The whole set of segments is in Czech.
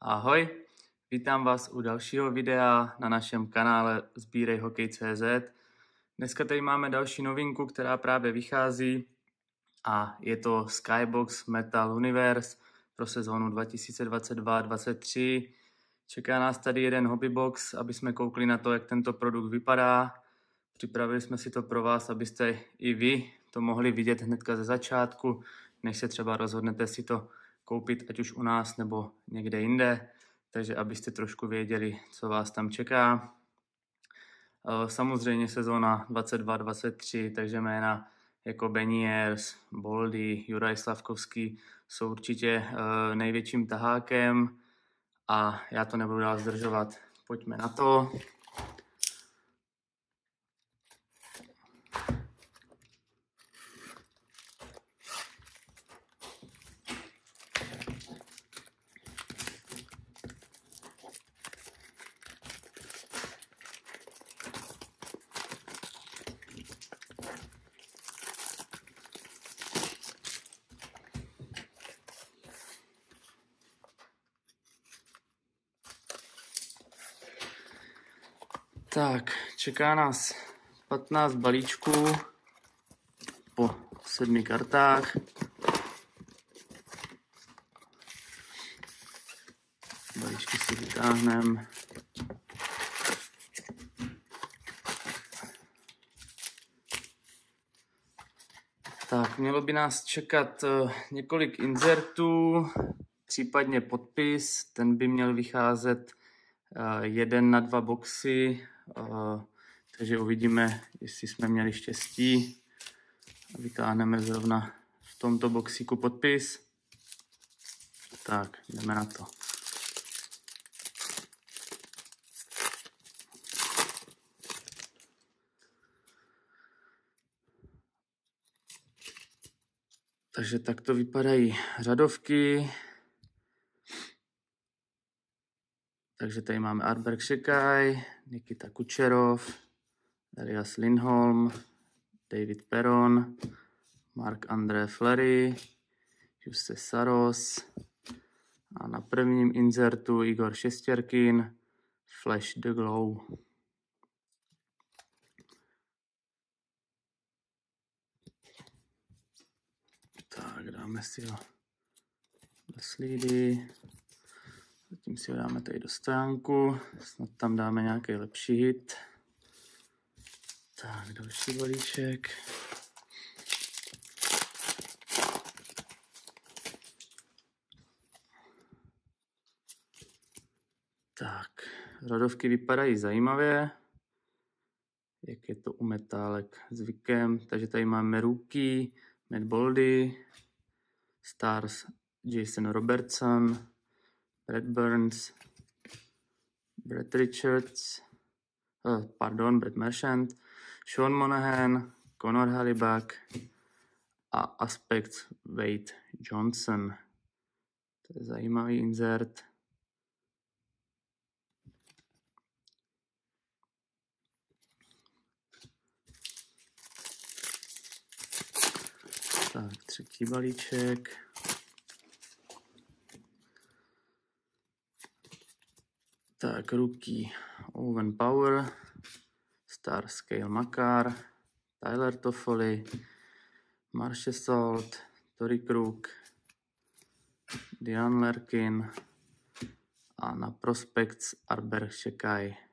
Ahoj, vítám vás u dalšího videa na našem kanále Sbírej hokej.cz. Dneska tady máme další novinku, která právě vychází a je to Skybox Metal Universe pro sezónu 2022-2023. Čeká nás tady jeden hobbybox, aby jsme koukli na to, jak tento produkt vypadá. Připravili jsme si to pro vás, abyste i vy to mohli vidět hnedka ze začátku, než se třeba rozhodnete si to koupit, ať už u nás nebo někde jinde, takže abyste trošku věděli, co vás tam čeká. Eh, samozřejmě sezóna 22-23, takže jména jako Beniers, Boldy, Juraj Slavkovský jsou určitě eh, největším tahákem a já to nebudu dál zdržovat. Pojďme na to. Tak, čeká nás 15 balíčků po sedmi kartách. Balíčky si vytáhneme. Tak, mělo by nás čekat eh, několik inzertů, případně podpis. Ten by měl vycházet eh, jeden na dva boxy takže uvidíme, jestli jsme měli štěstí. Vytáhneme zrovna v tomto boxíku podpis. Tak, jdeme na to. Takže takto vypadají řadovky. Takže tady máme Arberg Šekaj, Nikita Kučerov, Elias Lindholm, David Peron, Mark André Flery, Juste Saros a na prvním inzertu Igor Šestěrkin, Flash the Glow. Tak, dáme si ho do slídy. Zatím si ho dáme tady do stánku, snad tam dáme nějaký lepší hit. Tak, další balíček. Tak, rodovky vypadají zajímavě, jak je to u metálek zvykem. Takže tady máme Rookie, Matt Boldy, Stars Jason Robertson, Brad Burns, Brett Richards, uh, pardon, Brett Merchant, Sean Monahan, Conor Halibak a Aspect Wade Johnson. To je zajímavý insert. Tak, třetí balíček. Tak, ruky Owen Power, Star Scale Makar, Tyler Toffoli, Marshall Salt, Tori Crook, Diane Lerkin a na Prospects Arber Shekai.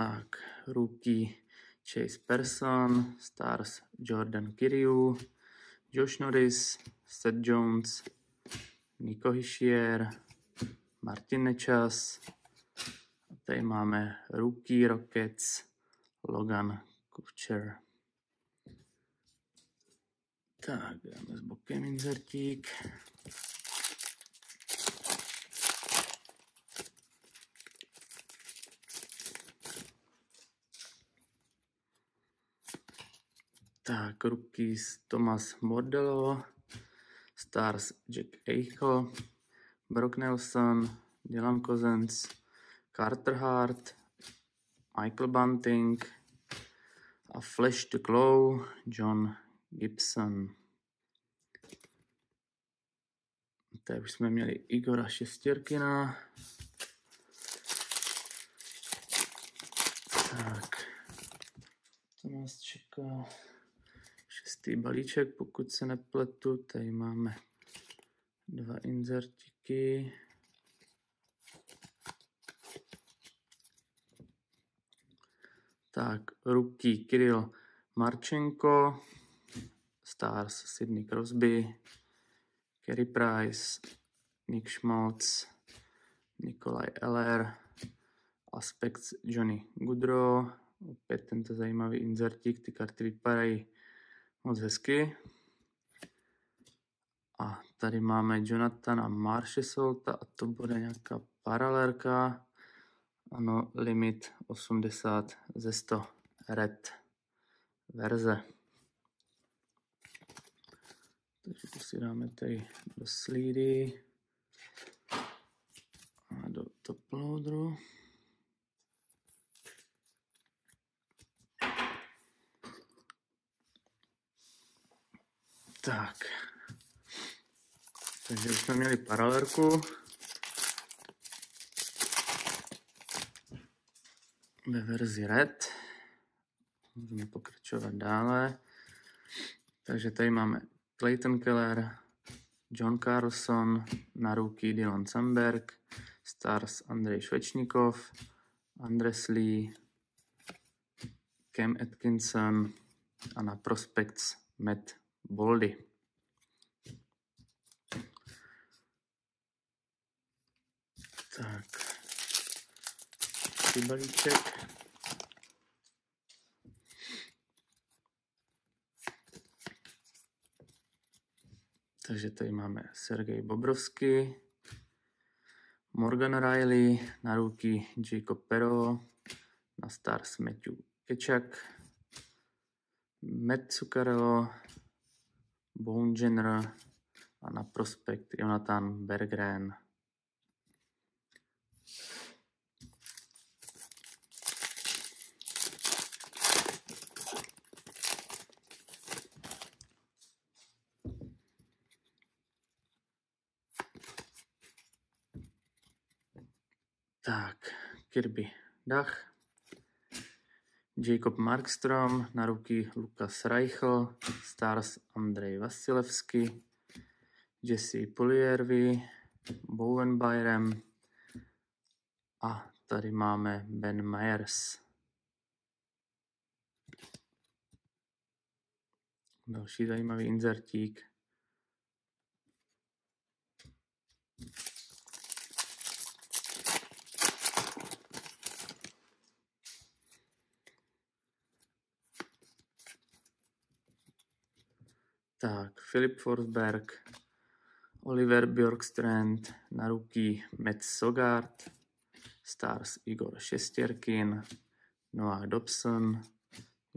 Tak, rookie Chase Person, stars Jordan Kiriu, Josh Norris, Seth Jones, Nico Hischier, Martin Nečas. A tady máme rookie Rockets, Logan Kucher. Tak, dáme s bokem inzertík. Tak, rookies Thomas Mordello, Stars Jack Eichel, Brock Nelson, Dylan Cousins, Carter Hart, Michael Bunting a Flash to Glow, John Gibson. Tady už jsme měli Igora Šestěrkina. Tak, to nás čeká šestý balíček, pokud se nepletu. Tady máme dva inzertiky. Tak, ruky Kirill Marčenko, Stars Sydney Crosby, Kerry Price, Nick Schmaltz, Nikolaj Eller, Aspects Johnny Goodrow, opět tento zajímavý inzertík, ty karty vypadají moc hezky. A tady máme Jonathana Marshesolta a to bude nějaká paralelka. Ano, limit 80 ze 100 red verze. Takže to si dáme tady do slídy a do top loaderu. Tak. Takže už jsme měli paralelku. Ve verzi red. Můžeme pokračovat dále. Takže tady máme Clayton Keller, John Carlson, na ruky Dylan Samberg, Stars Andrej Švečnikov, Andres Lee, Cam Atkinson a na Prospects Matt Boldy. Tak, balíček. Takže tady máme Sergej Bobrovsky, Morgan Riley, na ruky Jacob Pero, na stars Matthew Kečak, Matt Zuccarello, Bone Jenner a na prospekt Jonathan Berggren. Tak, Kirby Dach, Jacob Markstrom, na ruky Lukas Reichl, Stars Andrej Vasilevsky, Jesse Poliervi, Bowen Byram a tady máme Ben Myers. Další zajímavý inzertík. Tak, Filip Forsberg, Oliver Bjorkstrand, na ruky Matt Sogard, Stars Igor Šestěrkin, Noah Dobson,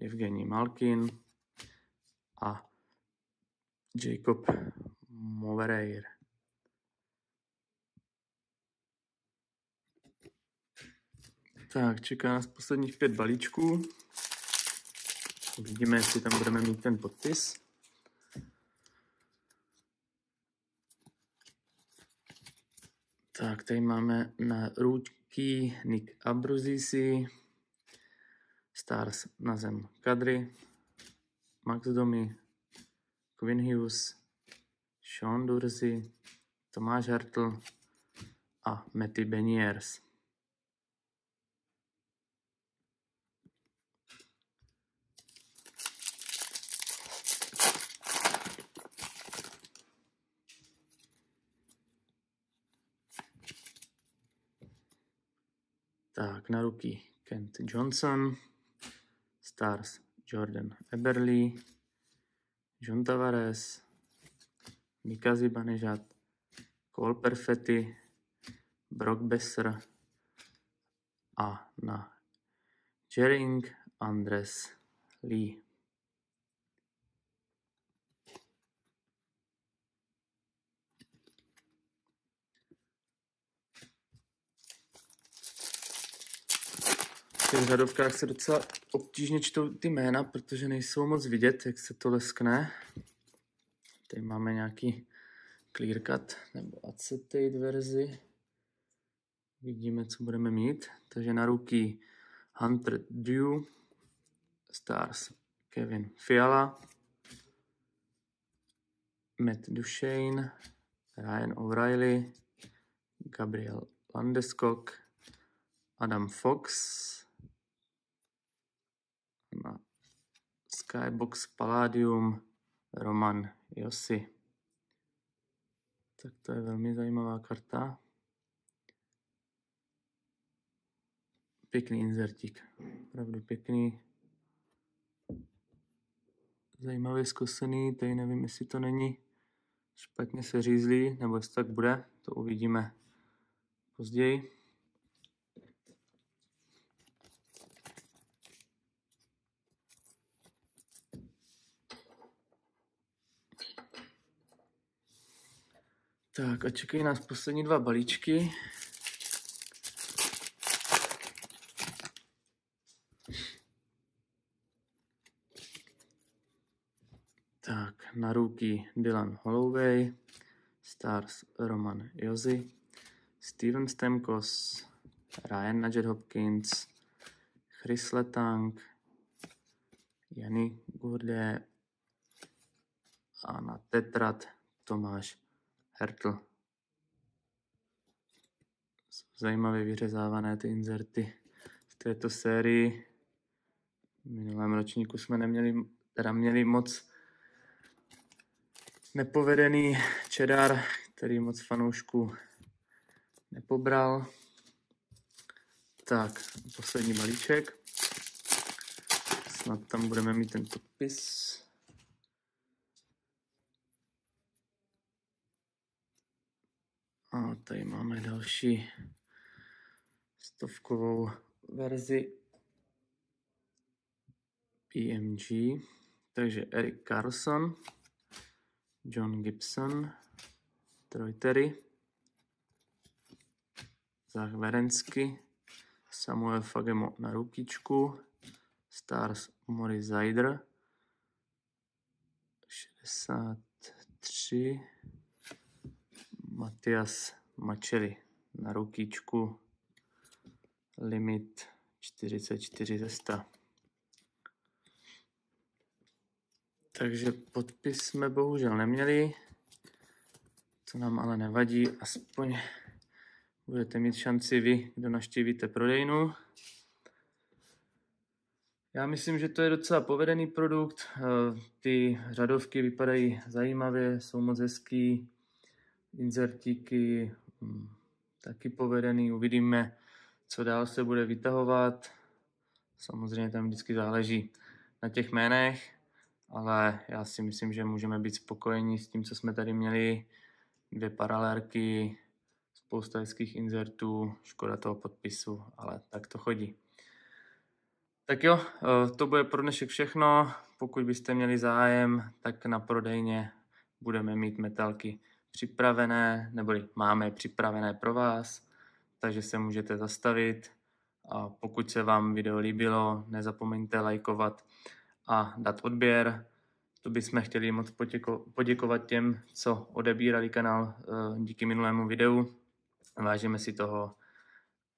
Evgení Malkin a Jacob Movereir. Tak, čeká nás posledních pět balíčků. Uvidíme, jestli tam budeme mít ten podpis. Tak, tady máme na ručky Nick Abruzisi, Stars na zem Kadry, Max Domy, Quinn Hughes, Sean Dursey, Tomáš Hartl a Matty Beniers. Tak, na ruky Kent Johnson, Stars Jordan Eberly, John Tavares, Mika Zibanejad, Cole Perfetti, Brock Besser a na Jering Andres Lee. Těch řadovkách se docela obtížně čtou ty jména, protože nejsou moc vidět, jak se to leskne. Tady máme nějaký clear cut nebo acetate verzi. Vidíme, co budeme mít. Takže na ruky Hunter Dew, Stars Kevin Fiala, Matt Duchesne, Ryan O'Reilly, Gabriel Landeskog, Adam Fox, na Skybox Palladium, Roman Josi. Tak to je velmi zajímavá karta. Pěkný inzertík, opravdu pěkný. Zajímavě zkosený, tady nevím, jestli to není špatně se řízlí, nebo jestli tak bude, to uvidíme později. Tak a čekají nás poslední dva balíčky. Tak, na ruky Dylan Holloway, Stars Roman Jozy, Steven Stemkos, Ryan Nugget Hopkins, Chris Letang, Jany Gurde a na tetrat Tomáš Hertl. Jsou zajímavě vyřezávané ty inzerty v této sérii. V minulém ročníku jsme neměli, teda měli moc nepovedený čedar, který moc fanoušků nepobral. Tak, poslední balíček. Snad tam budeme mít ten podpis. A tady máme další stovkovou verzi PMG. Takže Eric Carlson, John Gibson, Troy Terry, Zach Verensky, Samuel Fagemo na rukičku, Stars Morris Zайder, 63, Matias Mačeli na rukičku, limit 44 ze 100. Takže podpis jsme bohužel neměli, to nám ale nevadí, aspoň budete mít šanci vy, kdo naštívíte prodejnu. Já myslím, že to je docela povedený produkt. Ty řadovky vypadají zajímavě, jsou moc hezký, inzertíky hm, taky povedený. Uvidíme, co dál se bude vytahovat. Samozřejmě tam vždycky záleží na těch jménech, ale já si myslím, že můžeme být spokojení s tím, co jsme tady měli. Dvě paralelky, spousta hezkých inzertů, škoda toho podpisu, ale tak to chodí. Tak jo, eh, to bude pro dnešek všechno. Pokud byste měli zájem, tak na prodejně budeme mít metalky připravené, neboli máme připravené pro vás, takže se můžete zastavit. A pokud se vám video líbilo, nezapomeňte lajkovat a dát odběr. To bychom chtěli moc poděko- poděkovat těm, co odebírali kanál eh, díky minulému videu. Vážíme si toho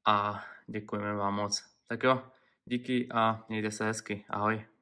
a děkujeme vám moc. Tak jo, díky a mějte se hezky. Ahoj.